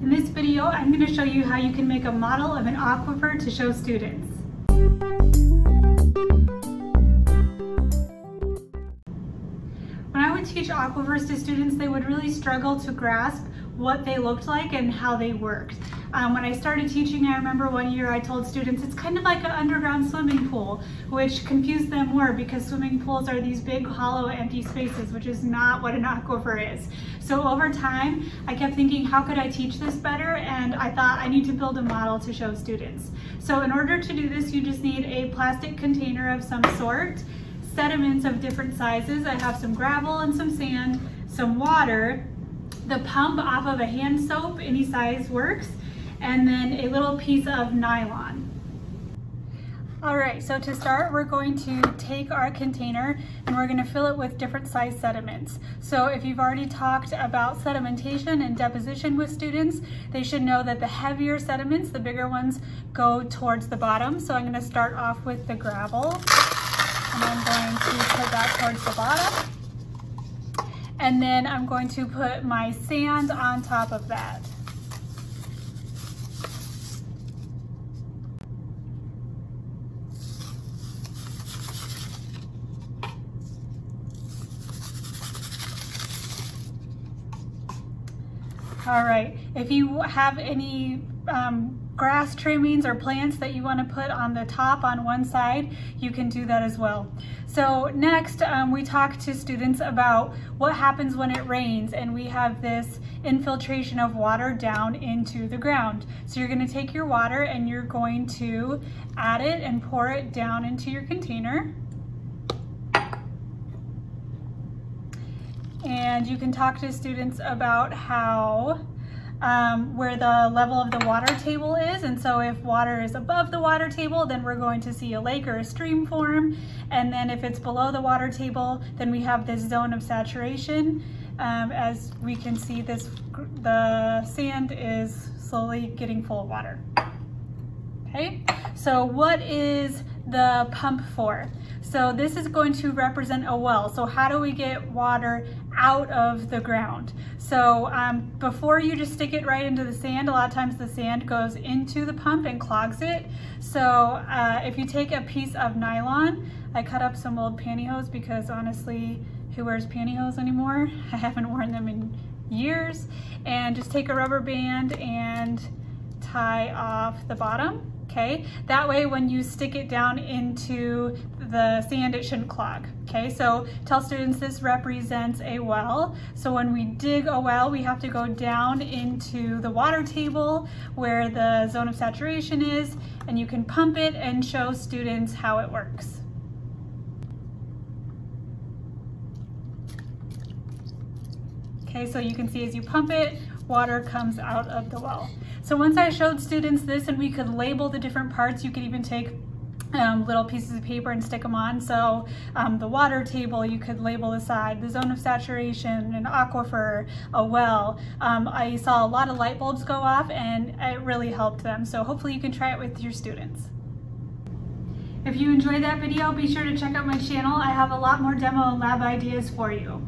In this video, I'm going to show you how you can make a model of an aquifer to show students. When I would teach aquifers to students, they would really struggle to grasp what they looked like and how they worked. Um, when I started teaching, I remember one year I told students it's kind of like an underground swimming pool, which confused them more because swimming pools are these big hollow empty spaces, which is not what an aquifer is. So over time, I kept thinking, how could I teach this better? And I thought I need to build a model to show students. So in order to do this, you just need a plastic container of some sort, sediments of different sizes. I have some gravel and some sand, some water, the pump off of a hand soap, any size works, and then a little piece of nylon. All right, so to start, we're going to take our container and we're gonna fill it with different size sediments. So if you've already talked about sedimentation and deposition with students, they should know that the heavier sediments, the bigger ones, go towards the bottom. So I'm gonna start off with the gravel and I'm going to put that towards the bottom. And then I'm going to put my sand on top of that. All right, if you have any um, grass trimmings or plants that you want to put on the top on one side, you can do that as well. So next, um, we talk to students about what happens when it rains and we have this infiltration of water down into the ground. So you're going to take your water and you're going to add it and pour it down into your container. and you can talk to students about how um, where the level of the water table is. And so if water is above the water table then we're going to see a lake or a stream form. And then if it's below the water table then we have this zone of saturation. Um, as we can see this the sand is slowly getting full of water. Okay? So what is the pump for so this is going to represent a well. So how do we get water out of the ground? So um, before you just stick it right into the sand, a lot of times the sand goes into the pump and clogs it. So uh, if you take a piece of nylon, I cut up some old pantyhose because honestly, who wears pantyhose anymore? I haven't worn them in years. And just take a rubber band and tie off the bottom okay? That way when you stick it down into the sand, it shouldn't clog, okay? So tell students this represents a well. So when we dig a well, we have to go down into the water table where the zone of saturation is, and you can pump it and show students how it works. Okay, so you can see as you pump it, water comes out of the well. So once I showed students this and we could label the different parts, you could even take um, little pieces of paper and stick them on. So um, the water table, you could label the side, the zone of saturation, an aquifer, a well. Um, I saw a lot of light bulbs go off and it really helped them. So hopefully you can try it with your students. If you enjoyed that video, be sure to check out my channel. I have a lot more demo lab ideas for you.